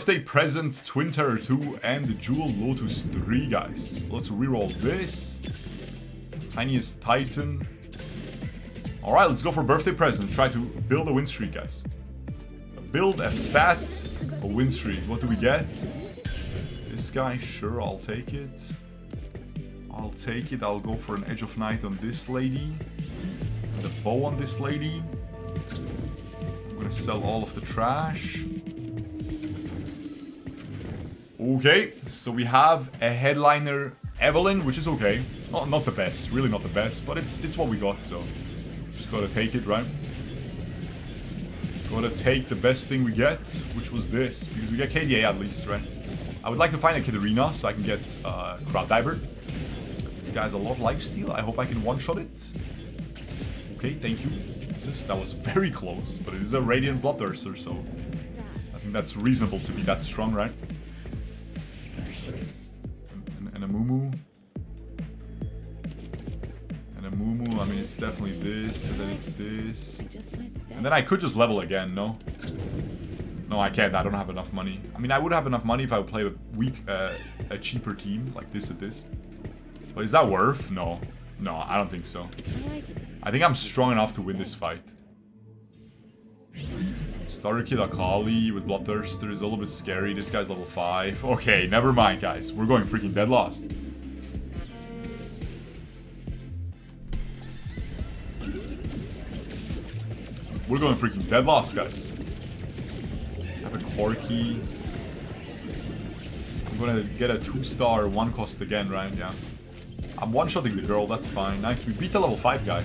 Birthday Present Twin Terror 2 and the Jewel Lotus 3, guys. Let's reroll this. Tiniest Titan. Alright, let's go for Birthday Present. Try to build a win streak, guys. Build a fat win streak. What do we get? This guy, sure, I'll take it. I'll take it. I'll go for an Edge of Night on this lady. The bow on this lady. I'm gonna sell all of the trash. Okay, so we have a headliner Evelynn, which is okay. Not, not the best, really not the best, but it's it's what we got, so just gotta take it, right? Gotta take the best thing we get, which was this, because we get KDA at least, right? I would like to find a Katarina so I can get uh, Crowd Diver. This guy has a lot of lifesteal. I hope I can one-shot it. Okay, thank you. Jesus, that was very close, but it is a Radiant Bloodthirster, so I think that's reasonable to be that strong, right? And, a Mumu. And a Mumu, I mean, it's definitely this, and then it's this. And then I could just level again, no? No, I can't. I don't have enough money. I mean, I would have enough money if I would play a weak, uh, a cheaper team, like this at this. But is that worth? No. No, I don't think so. I think I'm strong enough to win this fight. Starter Akali with Bloodthirster is a little bit scary. This guy's level 5. Okay, never mind, guys. We're going freaking dead lost. We're going freaking dead lost, guys. I have a Corki. I'm gonna get a 2-star, 1 cost again, right? Yeah. I'm one-shotting the girl, that's fine. Nice, we beat the level 5 guy.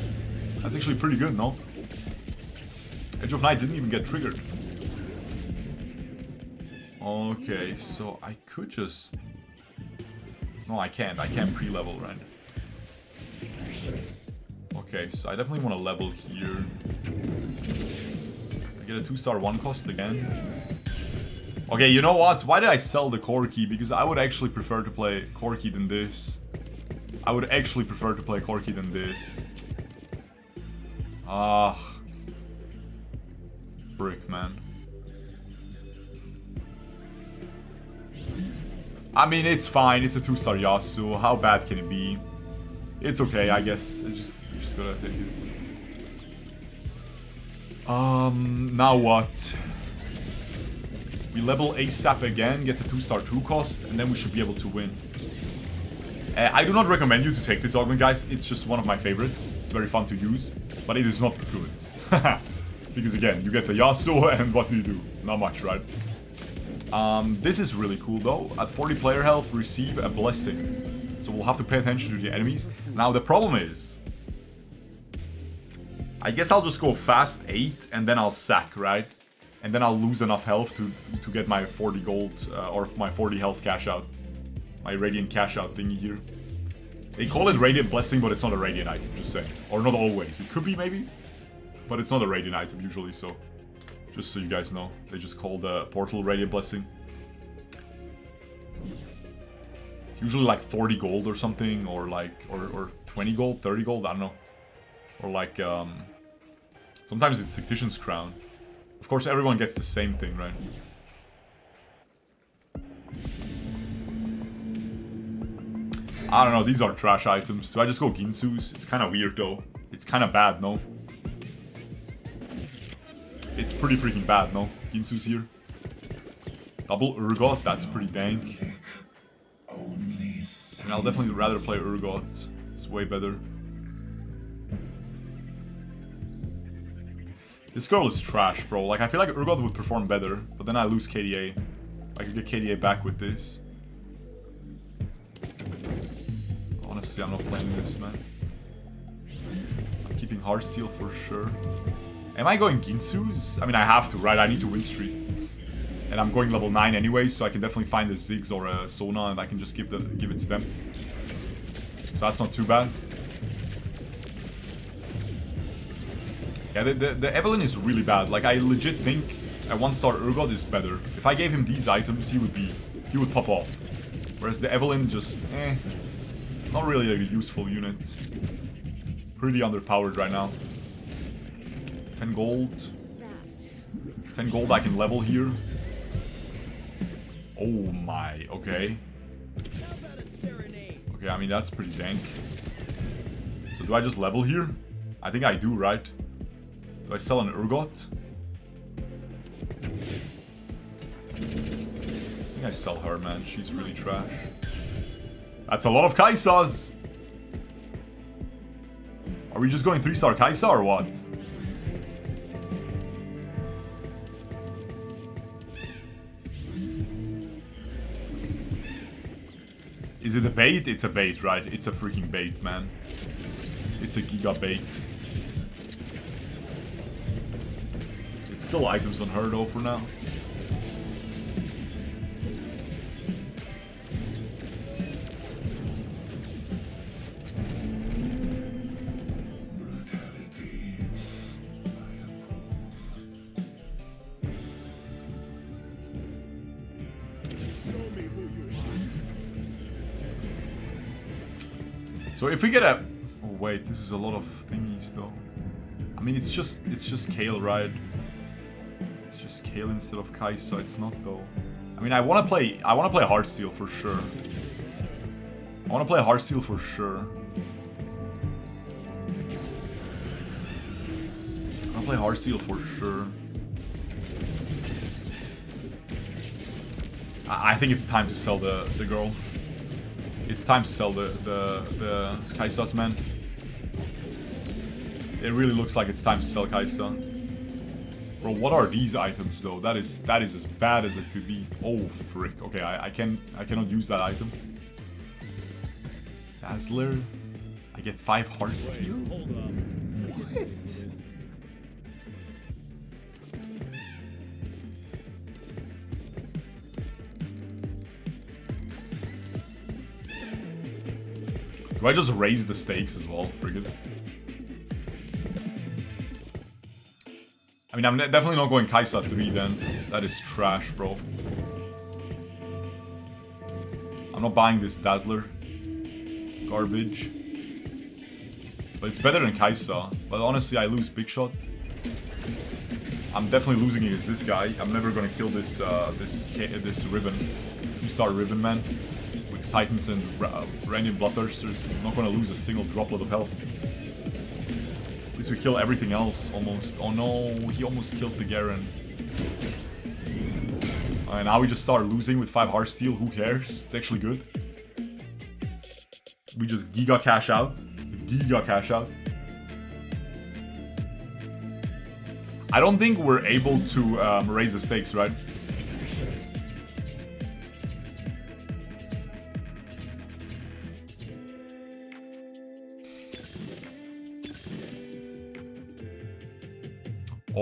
That's actually pretty good, no? Edge of Night didn't even get triggered. Okay, so I could just... No, I can't. I can't pre-level, right? Okay, so I definitely want to level here. I get a 2-star 1 cost again. Okay, you know what? Why did I sell the Corki? Because I would actually prefer to play Corki than this. I would actually prefer to play Corki than this. Ah. Brick, man. I mean, it's fine. It's a 2-star Yasuo. How bad can it be? It's okay, I guess. It's just, just gotta take it. Um, now what? We level ASAP again, get the 2-star 2 cost, and then we should be able to win. Uh, I do not recommend you to take this augment, guys. It's just one of my favorites. It's very fun to use, but it is not procurement. because again, you get the Yasuo, and what do you do? Not much, right? Um, this is really cool, though. At 40 player health, receive a blessing. So we'll have to pay attention to the enemies. Now, the problem is... I guess I'll just go fast 8, and then I'll sack, right? And then I'll lose enough health to, to get my 40 gold, uh, or my 40 health cash out my Radiant cash out thingy here. They call it Radiant Blessing, but it's not a Radiant item, just saying. Or not always. It could be, maybe. But it's not a Radiant item, usually, so... Just so you guys know. They just call the Portal Radiant Blessing. It's usually like 40 gold or something, or like... Or, or 20 gold, 30 gold, I don't know. Or like, um... Sometimes it's Tactician's Crown. Of course, everyone gets the same thing, right? I don't know, these are trash items. Do I just go Guinsoo's? It's kind of weird though. It's kind of bad, no? It's pretty freaking bad, no? Guinsoo's here. Double Urgot, that's pretty dank. And I'll definitely rather play Urgot. It's way better. This girl is trash, bro. Like, I feel like Urgot would perform better, but then I lose KDA. I could get KDA back with this. Honestly, I'm not playing this, man. I'm keeping Heartsteel for sure. Am I going Guinsoo's? I mean, I have to, right? I need to win streak. And I'm going level 9 anyway, so I can definitely find a Ziggs or a Sona and I can just give the give it to them. So that's not too bad. Yeah, the, the, the Evelynn is really bad. Like, I legit think a one-star Urgot is better. If I gave him these items, he would be... He would pop off. Whereas the Evelynn just... Eh. Not really a useful unit. Pretty underpowered right now. 10 gold. 10 gold I can level here. Oh my, okay. Okay, I mean, that's pretty dank. So do I just level here? I think I do, right? Do I sell an Urgot? I think I sell her, man. She's really trash. That's a lot of Kaisas! Are we just going 3-star Kaisa or what? Is it a bait? It's a bait, right? It's a freaking bait, man. It's a giga bait. It's still items on though for now. If we get a... Oh wait, this is a lot of thingies though. I mean, it's just it's just Kayle, right? It's just Kayle instead of Kai, so It's not though. I mean, I want to play I want to play Heartsteel for sure. I want to play Heartsteel for sure. I want to play Heartsteel for sure. I, I think it's time to sell the the girl. It's time to sell the, the, the Kaisas, man. It really looks like it's time to sell Kaisa. Bro, what are these items though? That is that is as bad as it could be. Oh frick. Okay, I, I can I cannot use that item. Dazzler. I get five Heartsteel. What? Do I just raise the stakes as well? Friggin'. I mean, I'm definitely not going Kaisa 3 then. That is trash, bro. I'm not buying this Dazzler. Garbage. But it's better than Kaisa. But honestly, I lose Big Shot. I'm definitely losing against this guy. I'm never gonna kill this uh, this this Riven, two-star Riven man. Titans and uh, Random Bloodthirsters, not gonna lose a single droplet of health. At least we kill everything else, almost. Oh no, he almost killed the Garen. And now we just start losing with 5 Heartsteel, who cares? It's actually good. We just Giga cash out. Giga cash out. I don't think we're able to um, raise the stakes, right?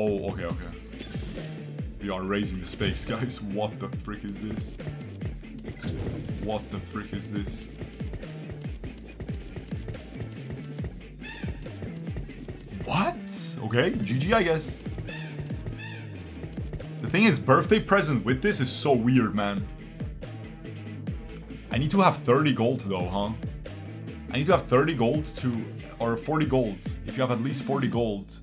Oh, okay, okay. We are raising the stakes, guys. What the frick is this? What the frick is this? What? Okay, GG, I guess. The thing is, birthday present with this is so weird, man. I need to have 30 gold, though, huh? I need to have 30 gold to... Or 40 gold. If you have at least 40 gold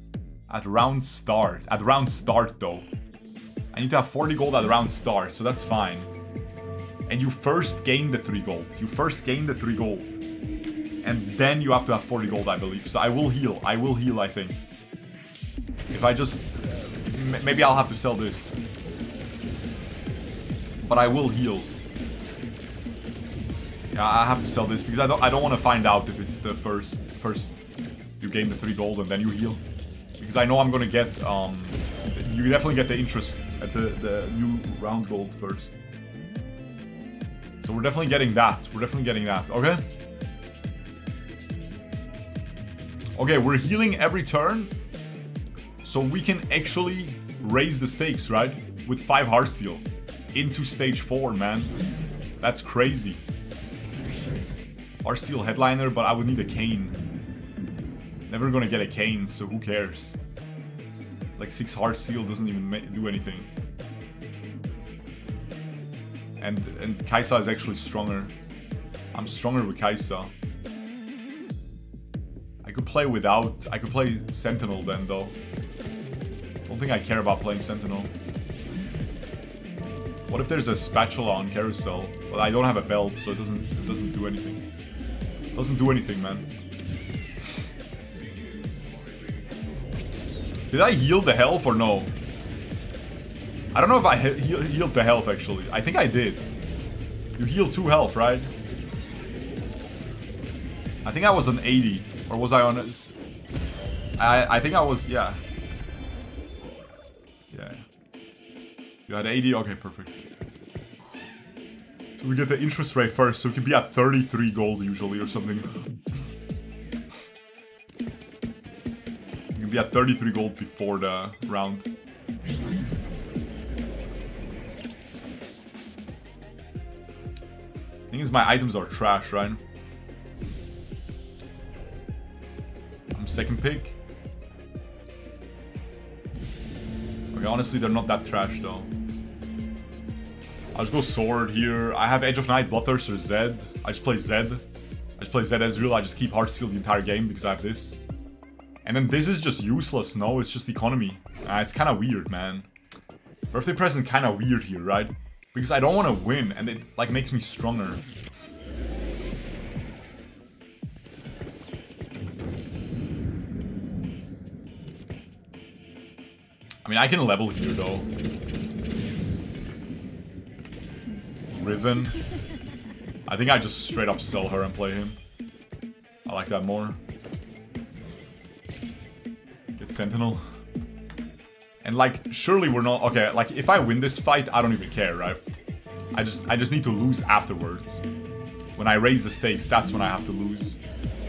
at round start. At round start, though. I need to have 40 gold at round start, so that's fine. And you first gain the 3 gold. You first gain the 3 gold. And then you have to have 40 gold, I believe. So I will heal. I will heal, I think. If I just... Maybe I'll have to sell this. But I will heal. Yeah, I have to sell this because I don't I don't want to find out if it's the first first you gain the 3 gold and then you heal. Because I know I'm gonna get, um, you definitely get the interest at the, the new round gold first. So we're definitely getting that. We're definitely getting that, okay? Okay, we're healing every turn. So we can actually raise the stakes, right? With 5 Heartsteel into stage 4, man. That's crazy. Heartsteel headliner, but I would need a Kayn. Never gonna get a Kayn, so who cares? Like 6 Heartsteel doesn't even do anything. And, and Kaisa is actually stronger. I'm stronger with Kaisa. I could play without... I could play Sentinel then, though. Don't think I care about playing Sentinel. What if there's a spatula on carousel? Well, I don't have a belt, so it doesn't it doesn't do anything. It doesn't do anything, man. Did I heal the health or no? I don't know if I he healed the health, actually. I think I did. You heal 2 health, right? I think I was on 80. Or was I on... I, I think I was... Yeah. Yeah. You had 80? Okay, perfect. So we get the interest rate first, so we can be at 33 gold usually or something. We at 33 gold before the round. Thing is, my items are trash, right? I'm second pick. Okay, honestly, they're not that trash, though. I'll just go Sword here. I have Edge of Night, Bloodthirster, Zed. I just play Zed. I just play Zed Ezreal. I just keep Heartsteel the entire game because I have this. And then this is just useless, no? It's just economy. Uh, it's kind of weird, man. Birthday present kind of weird here, right? Because I don't want to win, and it like makes me stronger. I mean, I can level here, though. Riven. I think I just straight up sell her and play him. I like that more. Sentinel. And like, surely we're not okay. Like, if I win this fight, I don't even care, right? I just, I just need to lose afterwards. When I raise the stakes, that's when I have to lose.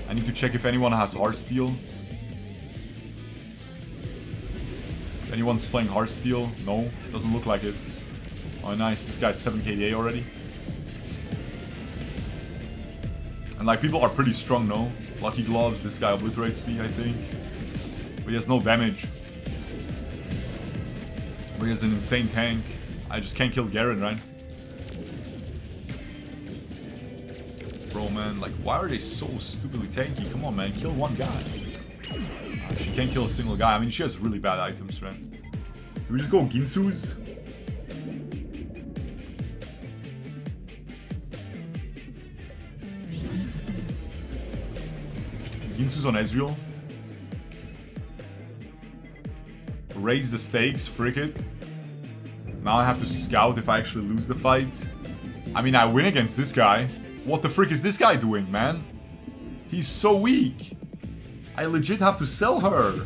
I need to check if anyone has Heartsteel. If anyone's playing Heartsteel? No, doesn't look like it. Oh, nice. This guy's 7 KDA already. And like, people are pretty strong, no? Lucky Gloves, this guy obliterates me, I think. But he has no damage. But he has an insane tank. I just can't kill Garen, right? Bro, man, like, why are they so stupidly tanky? Come on, man, kill one guy. Ah, she can't kill a single guy. I mean, she has really bad items, right? We just go Guinsoo's? Guinsoo's on Ezreal. Raise the stakes, frick it. Now I have to scout if I actually lose the fight. I mean, I win against this guy. What the frick is this guy doing, man? He's so weak. I legit have to sell her.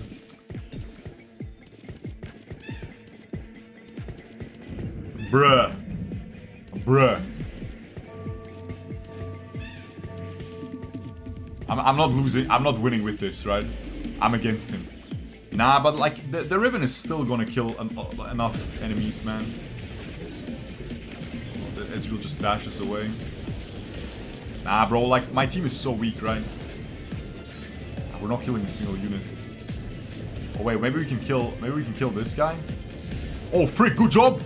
Bruh. Bruh. I'm, I'm not losing, I'm not winning with this, right? I'm against him. Nah, but like, the, the Riven is still gonna kill uh, enough enemies, man. Ezreal just dashes away. Nah, bro, like, my team is so weak, right? We're not killing a single unit. Oh wait, maybe we can kill, maybe we can kill this guy? Oh, frick, good job!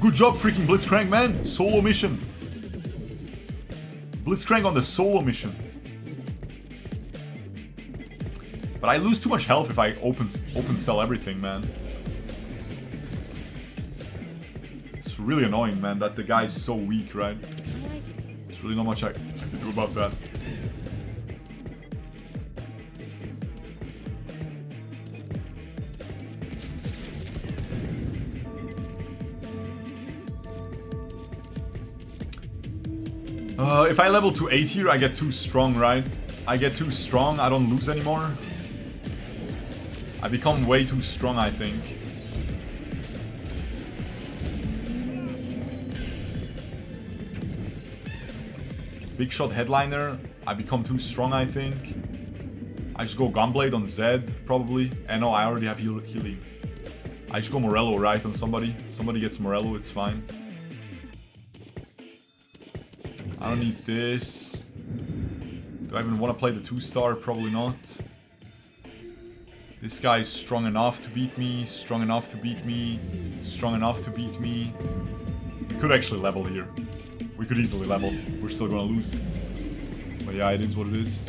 Good job, freaking Blitzcrank, man! Solo mission. Blitzcrank on the solo mission. But I lose too much health if I open open sell everything, man. It's really annoying, man, that the guy's so weak, right? There's really not much I, I can do about that. Uh, if I level to 8 here, I get too strong, right? I get too strong, I don't lose anymore. I become way too strong, I think. Big shot headliner, I become too strong, I think. I just go Gunblade on Zed, probably. And no, I already have heal healing. I just go Morello, right, on somebody. Somebody gets Morello, it's fine. I don't need this. Do I even want to play the 2-star? Probably not. This guy is strong enough to beat me, strong enough to beat me, strong enough to beat me. We could actually level here. We could easily level. We're still gonna lose. But yeah, it is what it is.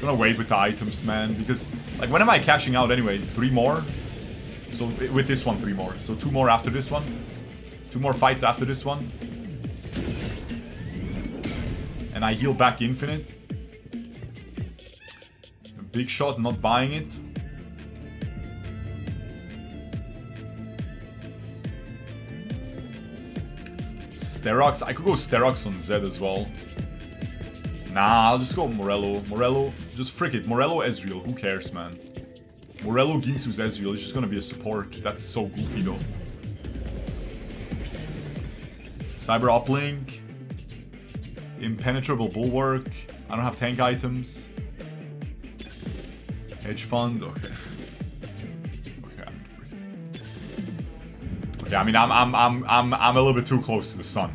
Gonna wait with the items, man, because like when am I cashing out anyway? Three more? So with this one, three more. So two more after this one. Two more fights after this one. And I heal back infinite. Big shot, not buying it. Sterak's. I could go Sterak's on Zed as well. Nah, I'll just go Morello. Morello, just frick it. Morello, Ezreal. Who cares, man? Morello, Guinsoo's Ezreal. It's just gonna be a support. That's so goofy, though. Cyber uplink. Impenetrable bulwark. I don't have tank items. Hedge fund. Okay. Okay, I mean, I'm, I'm, I'm, I'm, I'm a little bit too close to the sun.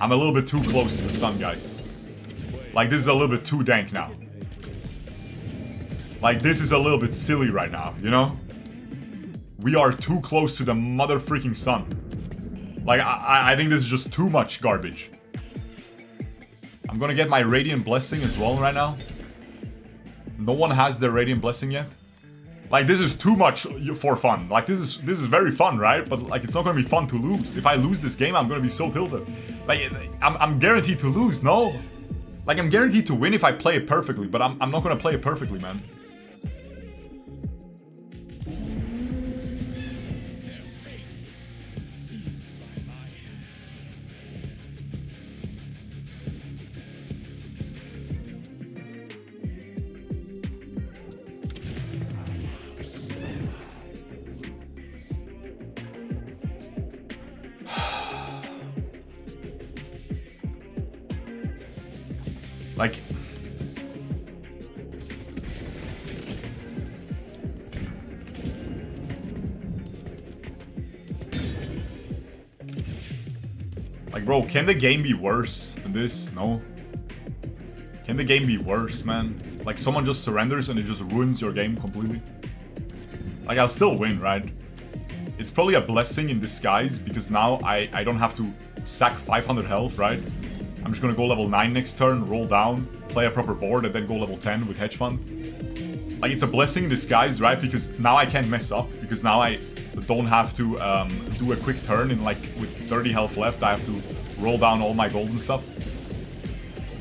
I'm a little bit too close to the sun, guys. Like, this is a little bit too dank now. Like, this is a little bit silly right now, you know? We are too close to the mother freaking sun. Like, I, I think this is just too much garbage. I'm gonna get my Radiant Blessing as well right now. No one has their Radiant Blessing yet. Like this is too much for fun. Like this is this is very fun, right? But like it's not gonna be fun to lose. If I lose this game, I'm gonna be so tilted. Like I'm, I'm guaranteed to lose, no? Like I'm guaranteed to win if I play it perfectly, but I'm, I'm not gonna play it perfectly, man. Like... Like, bro, can the game be worse than this? No. Can the game be worse, man? Like, someone just surrenders and it just ruins your game completely? Like, I'll still win, right? It's probably a blessing in disguise, because now I, I don't have to sack 500 health, right? I'm just gonna go level 9 next turn, roll down, play a proper board, and then go level 10 with Hedge Fund. Like, it's a blessing in disguise, right? Because now I can't mess up, because now I don't have to um, do a quick turn in, like, with 30 health left, I have to roll down all my golden stuff.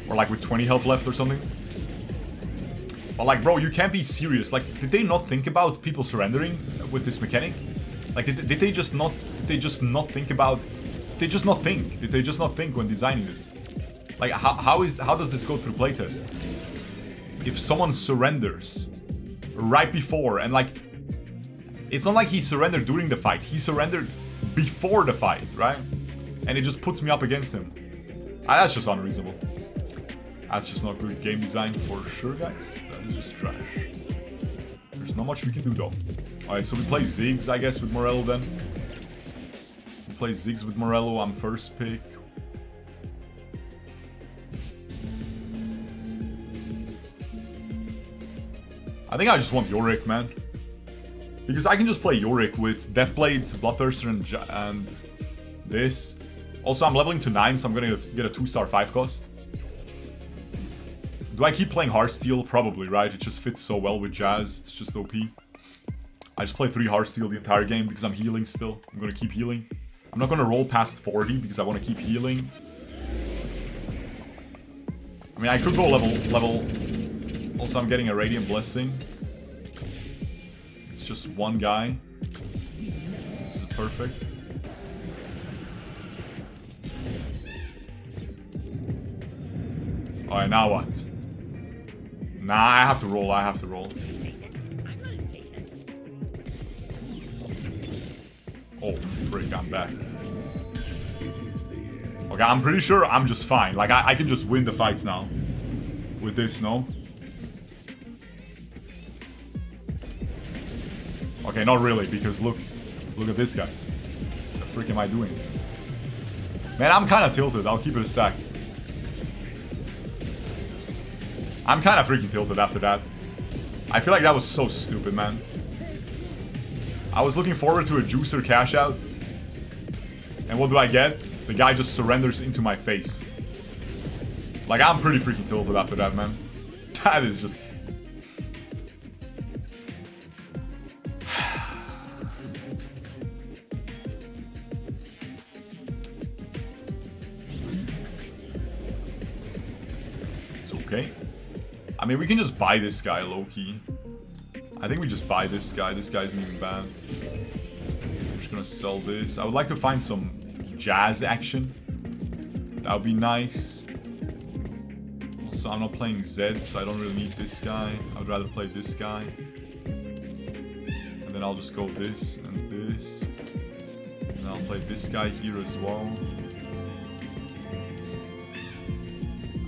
Or, like, with 20 health left or something. But, like, bro, you can't be serious. Like, did they not think about people surrendering with this mechanic? Like, did, did they just not, did they just not think about, did they just not think? Did they just not think when designing this? Like, how, how is how does this go through playtests? If someone surrenders right before, and like, it's not like he surrendered during the fight. He surrendered before the fight, right? And it just puts me up against him. Ah, that's just unreasonable. That's just not good game design for sure, guys. That is just trash. There's not much we can do, though. Alright, so we play Ziggs, I guess, with Morello then. We play Ziggs with Morello. I'm first pick. I think I just want Yorick, man. Because I can just play Yorick with Deathblade, Bloodthirster, and, and this. Also, I'm leveling to 9, so I'm gonna get a 2-star 5 cost. Do I keep playing Heartsteel? Probably, right? It just fits so well with Jazz. It's just OP. I just play 3 Heartsteel the entire game because I'm healing still. I'm gonna keep healing. I'm not gonna roll past 40 because I want to keep healing. I mean, I could go level level also, I'm getting a Radiant Blessing. It's just one guy. This is perfect. Alright, now what? Nah, I have to roll, I have to roll. Oh, frick, I'm back. Okay, I'm pretty sure I'm just fine. Like, I, I can just win the fights now. With this, no? Okay, not really, because look, look at this, guys. What the frick am I doing? Man, I'm kind of tilted. I'll keep it a stack. I'm kind of freaking tilted after that. I feel like that was so stupid, man. I was looking forward to a juicer cash out. And what do I get? The guy just surrenders into my face. Like, I'm pretty freaking tilted after that, man. That is just we can just buy this guy, Loki. I think we just buy this guy. This guy isn't even bad. I'm just gonna sell this. I would like to find some jazz action. That would be nice. Also, I'm not playing Zed, so I don't really need this guy. I would rather play this guy. And then I'll just go this and this. And I'll play this guy here as well.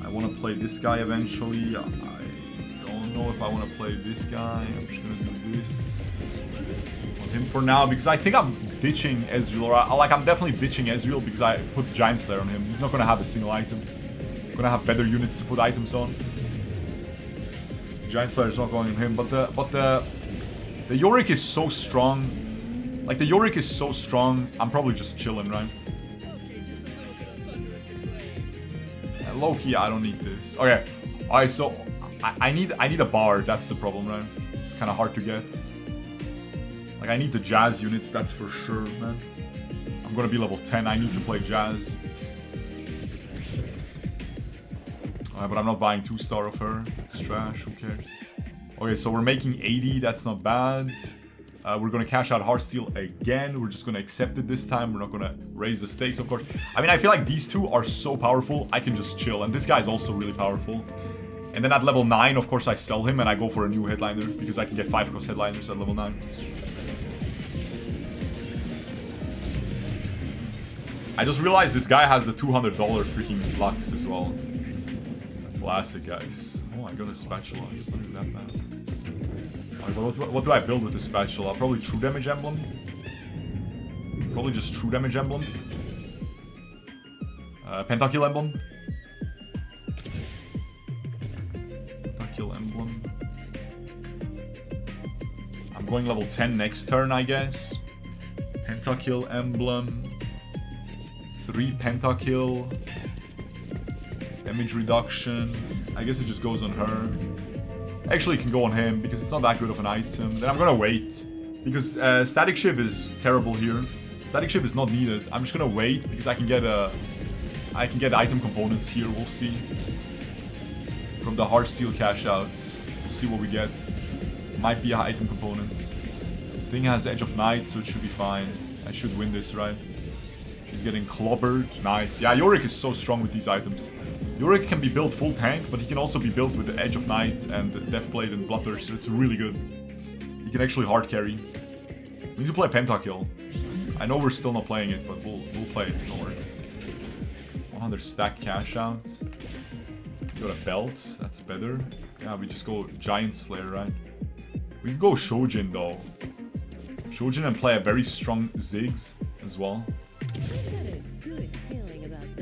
I want to play this guy eventually. Know if I want to play this guy. I'm just going to do this. On him for now because I think I'm ditching Ezreal. Or I, like, I'm definitely ditching Ezreal because I put Giant Slayer on him. He's not going to have a single item. I'm going to have better units to put items on. Giant Slayer is not going on him. But the, but the, the Yorick is so strong. Like, the Yorick is so strong. I'm probably just chilling, right? low-key, I don't need this. Okay. Alright, so I, I, need I need a bar, that's the problem, man. It's kinda hard to get. Like I need the jazz units, that's for sure, man. I'm gonna be level 10, I need to play jazz. But I'm not buying 2-star of her. It's trash, who cares? Okay, so we're making 80, that's not bad. Uh, we're to cash out Heartsteel again. We're just to accept it this time. We're not to raise the stakes, of course. I mean, I feel like these two are so powerful, I can just chill. And this guy is also really powerful. And then at level 9, of course, I sell him and I go for a new headliner because I can get 5 cost headliners at level 9. I just realized this guy has the $200 freaking Lux as well. Classic, guys. Oh, I got a spatula. That bad. What, what, what, do I build with the spatula? Probably true damage emblem. Probably just true damage emblem. Uh, pentakill emblem. Pentakill emblem. I'm going level 10 next turn, I guess. Pentakill emblem. Three pentakill. Damage reduction. I guess it just goes on her. Actually, it can go on him because it's not that good of an item. Then I'm gonna wait because uh, Static Shiv is terrible here. Static Shiv is not needed. I'm just gonna wait because I can get a, I can get item components here. We'll see. From the Heartsteel cash out, we'll see what we get. Might be item components. Thing has Edge of Night, so it should be fine. I should win this, right? She's getting clobbered. Nice. Yeah, Yorick is so strong with these items. Yorick can be built full tank, but he can also be built with the Edge of Night and the Deathblade and Bloodthirst, so it's really good. He can actually hard carry. We need to play Pentakill. I know we're still not playing it, but we'll, we'll play it, don't worry. 100 stack cash out. Got a belt, that's better. Yeah, we just go Giant Slayer, right? We can go Shojin though. Shojin and play a very strong Ziggs as well.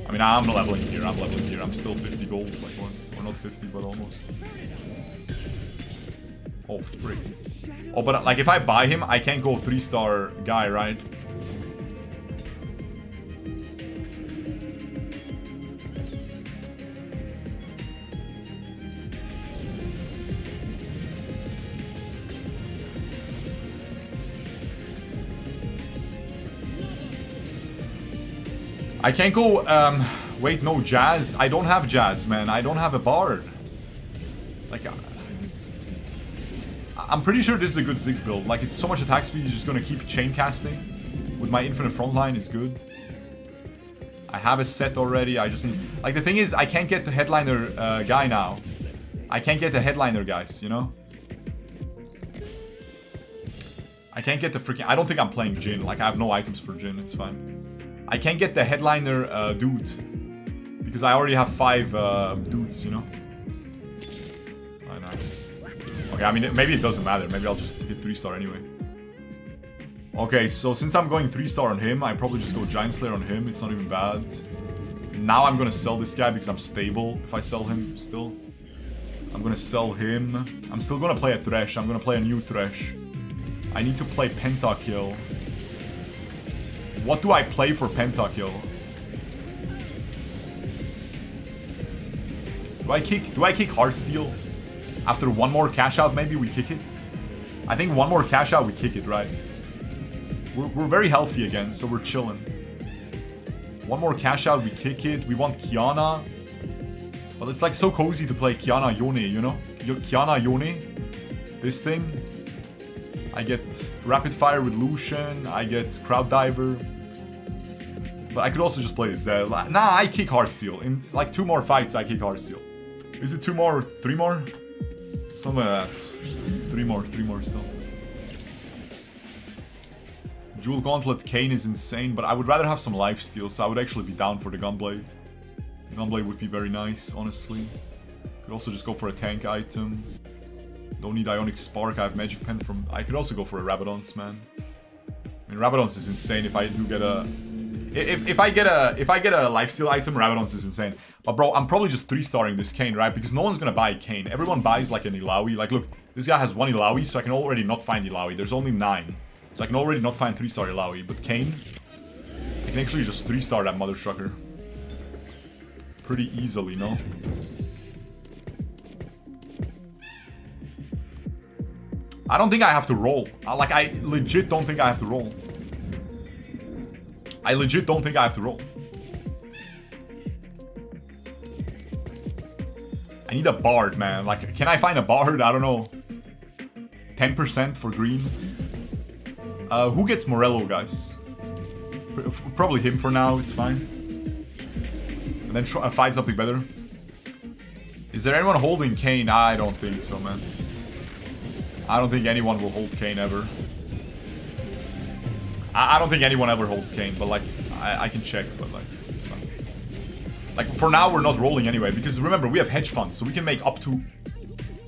I mean, I'm leveling here, I'm leveling here. I'm still 50 gold, like, one. Or not 50, but almost. Oh, frick. Oh, but, like, if I buy him, I can't go 3-star guy, right? I can't go, um, wait, no, Jazz. I don't have Jazz, man. I don't have a Bard. Like, I'm pretty sure this is a good Ziggs build. Like, it's so much attack speed, you're just gonna keep chain casting. With my infinite frontline, is good. I have a set already, I just need... Like, the thing is, I can't get the headliner uh, guy now. I can't get the headliner guys, you know? I can't get the freaking... I don't think I'm playing Jhin. Like, I have no items for Jhin. it's fine. I can't get the headliner uh, dude. Because I already have five uh, dudes, you know? Oh, nice. Okay, I mean, maybe it doesn't matter. Maybe I'll just hit 3-star anyway. Okay, so since I'm going 3-star on him, I probably just go Giant Slayer on him. It's not even bad. Now I'm gonna sell this guy because I'm stable if I sell him still. I'm gonna sell him. I'm still gonna play a Thresh. I'm gonna play a new Thresh. I need to play Pentakill. What do I play for Pentakill? Do I kick do I kick Heartsteel? After one more cash out maybe we kick it? I think one more cash out we kick it, right? We're, we're very healthy again, so we're chilling. One more cash out, we kick it. We want Qiyana. But it's like so cozy to play Qiyana Yone, you know? Qiyana Yone. This thing. I get Rapid Fire with Lucian. I get Crowd Diver. But I could also just play Zed. Nah, I kick Heartsteel. In like two more fights, I kick Heartsteel. Is it two more or three more? Something like that. Three more, three more still. Jewel Gauntlet Kayn is insane, but I would rather have some lifesteal, so I would actually be down for the Gunblade. The Gunblade would be very nice, honestly. Could also just go for a tank item. Don't need Ionic Spark, I have Magic Pen from... I could also go for a Rabadon's, man. I mean, Rabadon's is insane if I do get a... If, if I get a if I get a lifesteal item, Rabadon's is insane. But bro, I'm probably just 3-starring this Kayn, right? Because no one's gonna buy Kayn. Everyone buys like an Illaoi. Like, look, this guy has one Illaoi, so I can already not find Illaoi. There's only 9. So I can already not find 3-star Illaoi. but Kayn, I can actually just 3-star that Mother Trucker. Pretty easily, no? I don't think I have to roll. Like, I legit don't think I have to roll. I legit don't think I have to roll. I need a bard, man. Like, can I find a bard? I don't know. 10% for green. Uh, who gets Morello, guys? Probably him for now, it's fine. And then try, uh, find something better. Is there anyone holding Kayn? I don't think so, man. I don't think anyone will hold Kayn ever. I, I don't think anyone ever holds Kayn, but like, I, I can check, but like, it's fine. Like, for now, we're not rolling anyway, because remember, we have hedge funds, so we can make up to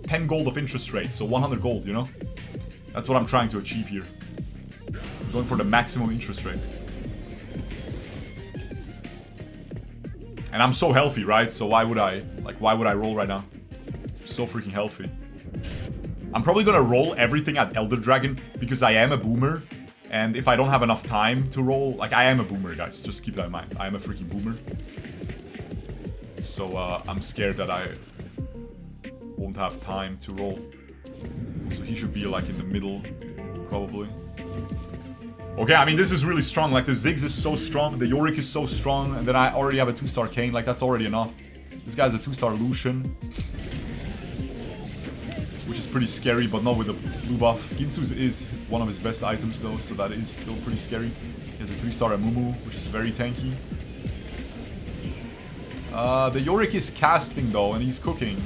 10 gold of interest rate, so 100 gold, you know? That's what I'm trying to achieve here. I'm going for the maximum interest rate. And I'm so healthy, right? So why would I, like, why would I roll right now? I'm so freaking healthy. I'm probably gonna roll everything at Elder Dragon because I am a boomer. And if I don't have enough time to roll, like, I am a boomer, guys. Just keep that in mind. I am a freaking boomer. So, uh, I'm scared that I won't have time to roll. So he should be, like, in the middle, probably. Okay, I mean, this is really strong. Like, the Ziggs is so strong, the Yorick is so strong, and then I already have a 2-star Kayn. Like, that's already enough. This guy's a 2-star Lucian. Pretty scary, but not with the blue buff. Guinsoo's is one of his best items, though, so that is still pretty scary. He has a 3-star Amumu, which is very tanky. Uh, the Yorick is casting, though, and he's cooking.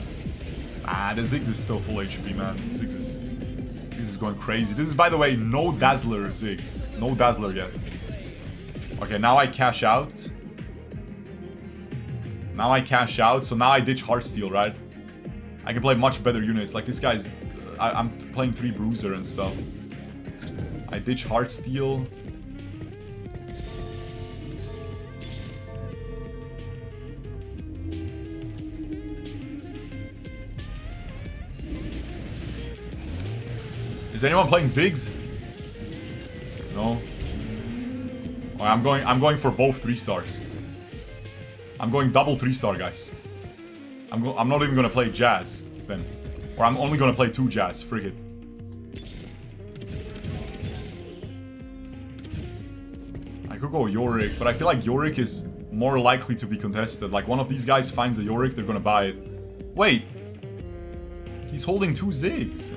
Ah, the Ziggs is still full HP, man. Ziggs is this is going crazy. This is, by the way, no Dazzler Ziggs. No Dazzler yet. Okay, now I cash out. Now I cash out, so now I ditch Heartsteel, right? I can play much better units. Like, this guy's... I, am playing 3 Bruiser and stuff. I ditch Heartsteel. Is anyone playing Ziggs? No. I'm going. I'm going for both three stars. I'm going double three star, guys. I'm. I'm not even gonna play Jazz then, or I'm only gonna play two Jazz. Frigate. I could go Yorick, but I feel like Yorick is more likely to be contested. Like one of these guys finds a Yorick, they're gonna buy it. Wait. He's holding two Ziggs.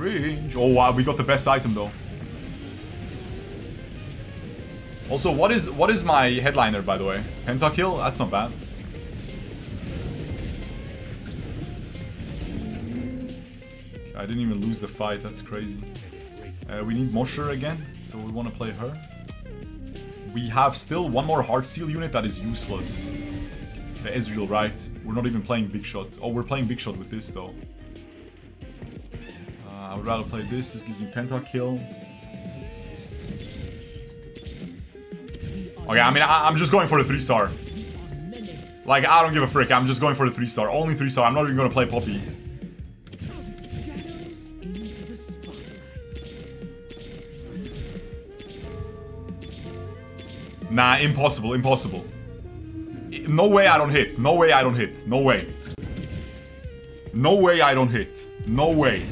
Cringe. Oh wow, we got the best item though. Also, what is what is my headliner by the way? Pentakill? That's not bad. I didn't even lose the fight, that's crazy. Uh, we need Mosher again, so we want to play her. We have still one more Heartsteel unit that is useless. The Ezreal, right? We're not even playing Big Shot. Oh, we're playing Big Shot with this though. Rather play this. This gives you pentakill. Okay, I mean, I am just going for the 3-star. Like, I don't give a frick. I'm just going for the 3-star. Only 3-star. I'm not even gonna play Poppy. Nah, impossible. Impossible. no way I don't hit. No way I don't hit. No way. No way I don't hit. No way.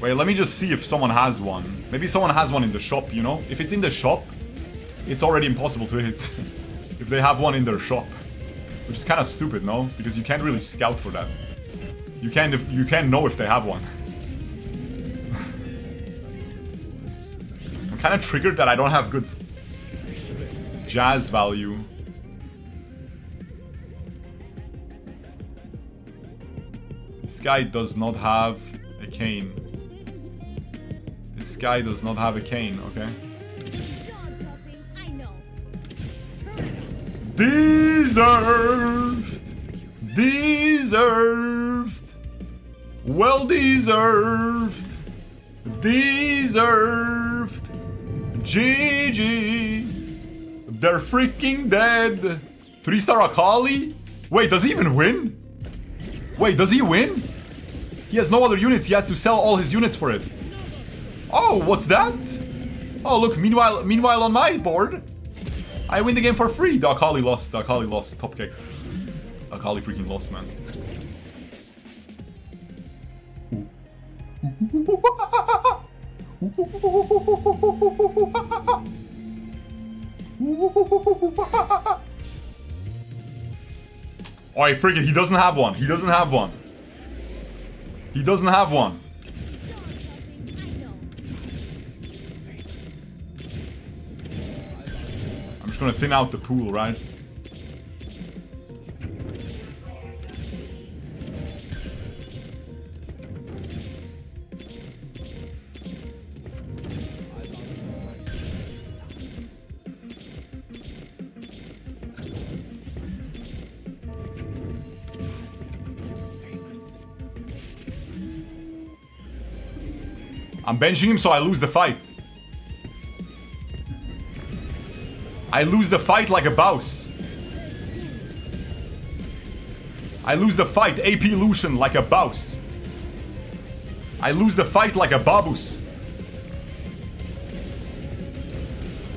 Wait, let me just see if someone has one. Maybe someone has one in the shop, you know? If it's in the shop, it's already impossible to hit. if they have one in their shop. Which is kind of stupid, no? Because you can't really scout for that. You can't, you can't know if they have one. I'm kind of triggered that I don't have good jazz value. This guy does not have a Kayn. This guy does not have a Kayn, okay? Deserved! Deserved! Well deserved! Deserved! GG! They're freaking dead! Three star Akali? Wait, does he even win? Wait, does he win? He has no other units, he had to sell all his units for it. Oh, what's that? Oh, look, meanwhile, meanwhile on my board, I win the game for free. The Akali lost, the Akali lost, top kick. Akali freaking lost, man. Alright, freaking, he doesn't have one. He doesn't have one. He doesn't have one. Gonna thin out the pool, right? I'm benching him so I lose the fight. I lose the fight like a bouse. I lose the fight AP Lucian like a bouse. I lose the fight like a babus.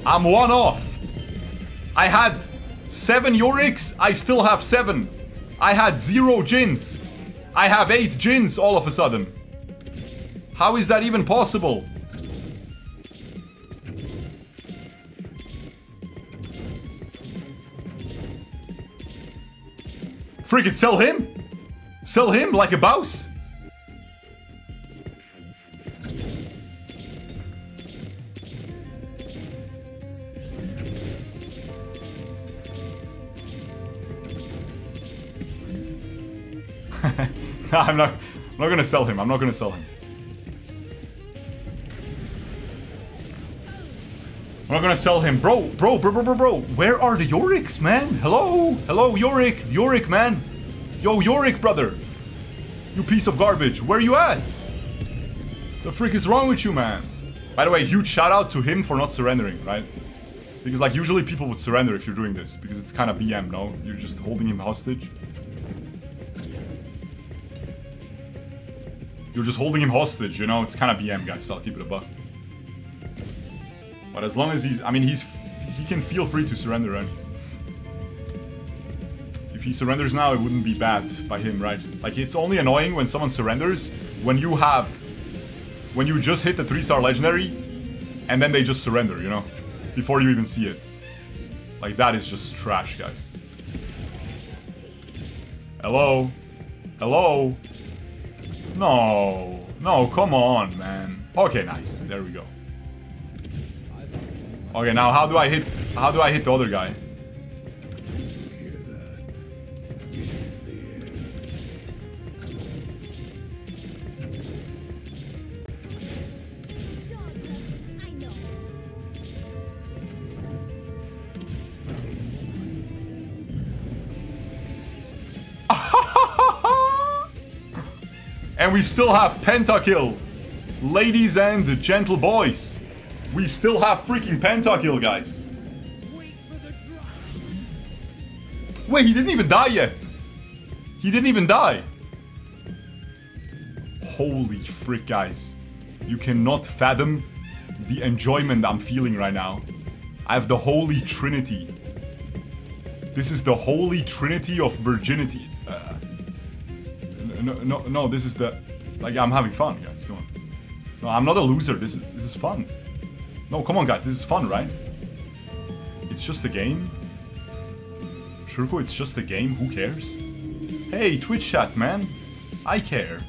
I'm one off. I had seven Yoriks, I still have seven. I had zero Jhins. I have eight Jhins all of a sudden. How is that even possible? Freaking sell him? Sell him like a bouse? I'm not I'm not gonna sell him. I'm not gonna sell him. Not gonna sell him. Bro, bro, bro, bro, bro, bro. Where are the Yoriks, man? Hello? Hello, Yorick. Yorick, man. Yo, Yorick, brother. You piece of garbage. Where are you at? The freak is wrong with you, man? By the way, huge shout out to him for not surrendering, right? Because like usually people would surrender if you're doing this. Because it's kind of BM, no? You're just holding him hostage. You're just holding him hostage, you know? It's kind of BM, guys. So I'll keep it a buck. But as long as he's... I mean, he's... He can feel free to surrender, right? If he surrenders now, it wouldn't be bad by him, right? Like, it's only annoying when someone surrenders when you have... When you just hit the 3-star legendary, and then they just surrender, you know? Before you even see it. Like, that is just trash, guys. Hello? Hello? No. No, come on, man. Okay, nice. There we go. Okay, now how do I hit how do I hit the other guy? and we still have pentakill. Ladies and gentle boys. We still have freaking pentakill, guys. Wait, he didn't even die yet. He didn't even die. Holy frick, guys. You cannot fathom the enjoyment I'm feeling right now. I have the holy trinity. This is the holy trinity of virginity. Uh, no, no, no, this is the... Like, I'm having fun, guys, come on. No, I'm not a loser, this is, this is fun. No, come on, guys, this is fun, right? It's just a game. Shurkou, it's just a game, who cares? Hey, Twitch chat, man. I care.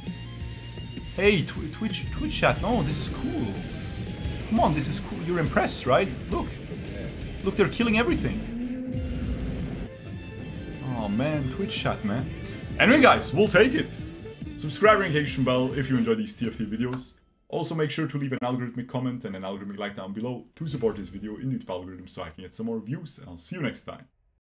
Hey, tw Twitch, Twitch chat, no, this is cool. Come on, this is cool. You're impressed, right? Look. Look, they're killing everything. Oh man, Twitch chat, man. Anyway, guys, we'll take it. Subscribe and notification bell if you enjoy these TFT videos. Also, make sure to leave an algorithmic comment and an algorithmic like down below to support this video in the YouTube algorithm so I can get some more views, and I'll see you next time.